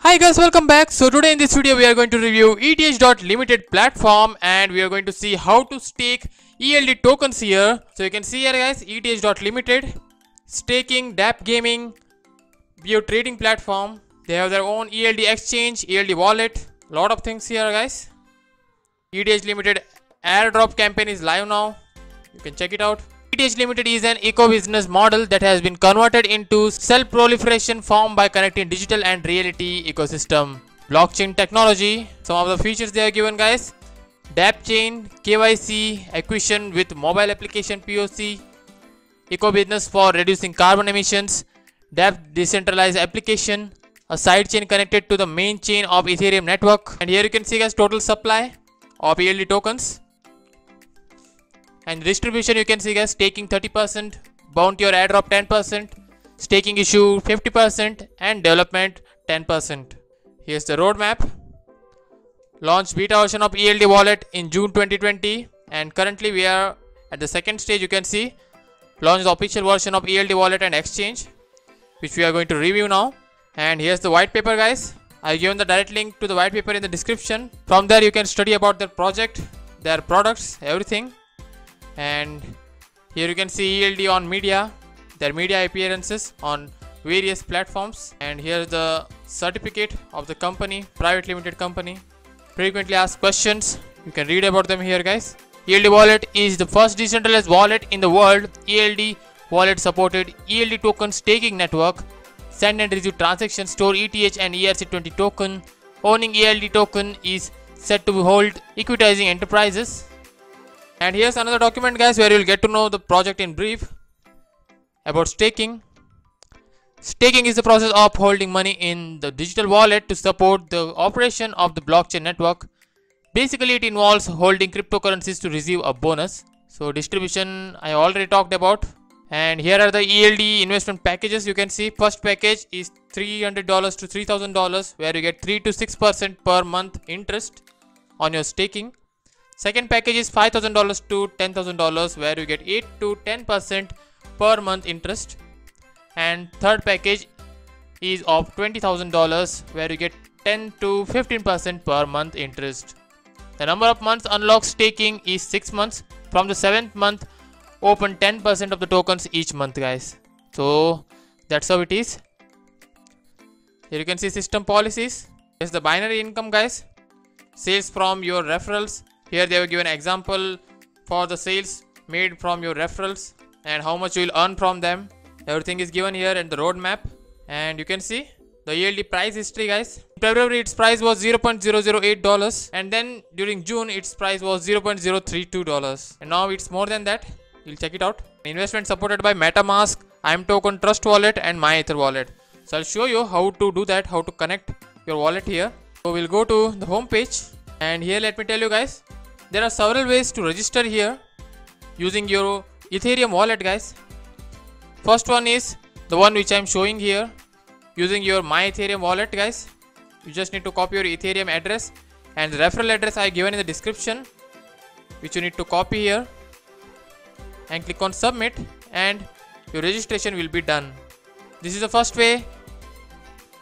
Hi guys, welcome back. So today in this video we are going to review ETH.limited platform and we are going to see how to stake ELD tokens here. So you can see here guys, ETH.limited, staking, DApp gaming, your trading platform. They have their own ELD exchange, ELD wallet, lot of things here guys. ETH Limited airdrop campaign is live now. You can check it out. ETH Limited is an eco-business model that has been converted into self-proliferation form by connecting digital and reality ecosystem. Blockchain technology, some of the features they are given guys. DApp chain, KYC, acquisition with mobile application POC, eco-business for reducing carbon emissions, DApp decentralized application, a sidechain connected to the main chain of Ethereum network. And here you can see guys total supply of ELD tokens and distribution you can see guys staking 30% bounty or airdrop 10% staking issue 50% and development 10% here's the roadmap. Launch beta version of eld wallet in june 2020 and currently we are at the second stage you can see. Launch the official version of eld wallet and exchange which we are going to review now. And here's the white paper guys. I've given the direct link to the white paper in the description. From there you can study about their project their products everything and here you can see ELD on media their media appearances on various platforms. And here's the certificate of the company private limited company. Frequently asked questions. You can read about them here guys. ELD wallet is the first decentralized wallet in the world. ELD wallet supported ELD token staking network send and receive transactions store ETH and ERC20 token. Owning ELD token is said to hold equitizing enterprises and here's another document guys where you'll get to know the project in brief about staking. Staking is the process of holding money in the digital wallet to support the operation of the blockchain network. Basically it involves holding cryptocurrencies to receive a bonus. So distribution i already talked about. And here are the eld investment packages. You can see first package is $300 to $3000 where you get 3 to 6 percent per month interest on your staking Second package is $5,000 to $10,000 where you get 8 to 10% per month interest. And third package is of $20,000 where you get 10 to 15% per month interest. The number of months unlocked staking is 6 months. From the 7th month, open 10% of the tokens each month guys. So that's how it is. Here you can see system policies. Here's the binary income guys. Sales from your referrals here they have given example for the sales made from your referrals and how much you will earn from them. Everything is given here in the roadmap. And you can see the ELD price history guys. In February its price was 0.008 dollars. And then during June its price was 0.032 dollars. And now it's more than that. You'll check it out. Investment supported by MetaMask IM token trust wallet and MyEther wallet. So I'll show you how to do that how to connect your wallet here. So we'll go to the home page. And here let me tell you guys there are several ways to register here using your ethereum wallet guys. First one is the one which i'm showing here using your my ethereum wallet guys. You just need to copy your ethereum address and the referral address i given in the description which you need to copy here and click on submit and your registration will be done. This is the first way.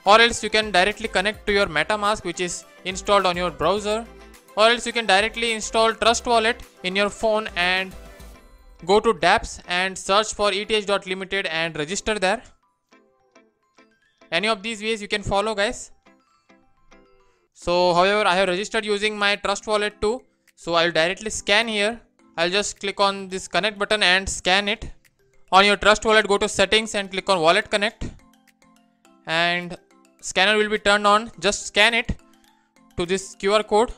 Or else you can directly connect to your metamask which is installed on your browser or else you can directly install trust wallet in your phone and go to dapps and search for eth.limited and register there. Any of these ways you can follow guys. So however i have registered using my trust wallet too. So i'll directly scan here. I'll just click on this connect button and scan it. On your trust wallet go to settings and click on wallet connect. And scanner will be turned on. Just scan it to this QR code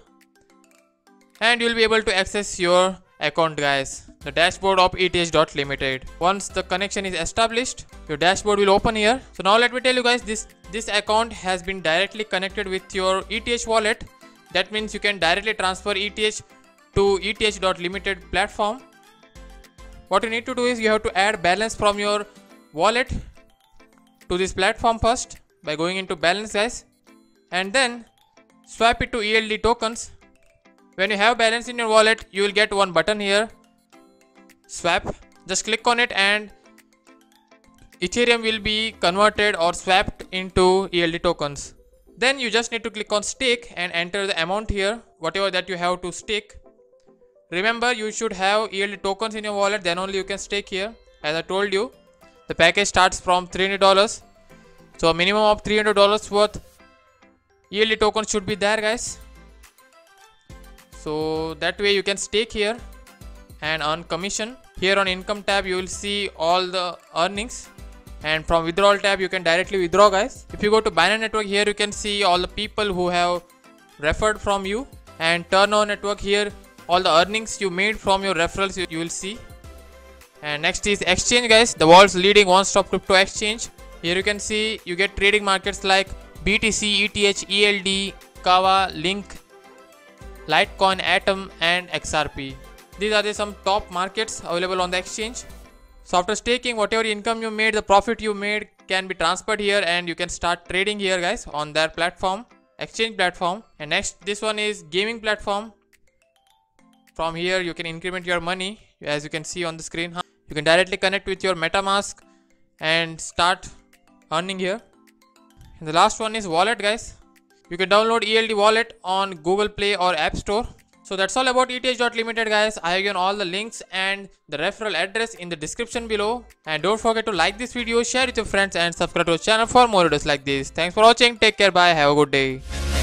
and you will be able to access your account guys. The dashboard of eth.limited once the connection is established your dashboard will open here. So now let me tell you guys this this account has been directly connected with your eth wallet. That means you can directly transfer eth to eth.limited platform. What you need to do is you have to add balance from your wallet to this platform first by going into balance guys. And then swap it to ELD tokens when you have balance in your wallet you will get one button here. Swap. Just click on it and ethereum will be converted or swapped into eld tokens. Then you just need to click on stake and enter the amount here whatever that you have to stake. Remember you should have eld tokens in your wallet then only you can stake here. As i told you the package starts from $300 so a minimum of $300 worth eld tokens should be there guys so that way you can stake here and earn commission. Here on income tab you will see all the earnings. And from withdrawal tab you can directly withdraw guys. If you go to binary network here you can see all the people who have referred from you. And turn on network here. All the earnings you made from your referrals you, you will see. And next is exchange guys. The world's leading one-stop crypto exchange. Here you can see you get trading markets like btc eth eld kava link litecoin atom and xrp these are the some top markets available on the exchange. So after staking whatever income you made the profit you made can be transferred here and you can start trading here guys on their platform exchange platform. And next this one is gaming platform. From here you can increment your money. As you can see on the screen you can directly connect with your metamask and start earning here. And the last one is wallet guys you can download eld wallet on google play or app store so that's all about ETH.limited guys. I have given all the links and the referral address in the description below. And don't forget to like this video, share it with your friends and subscribe to our channel for more videos like this. Thanks for watching. Take care. Bye. Have a good day.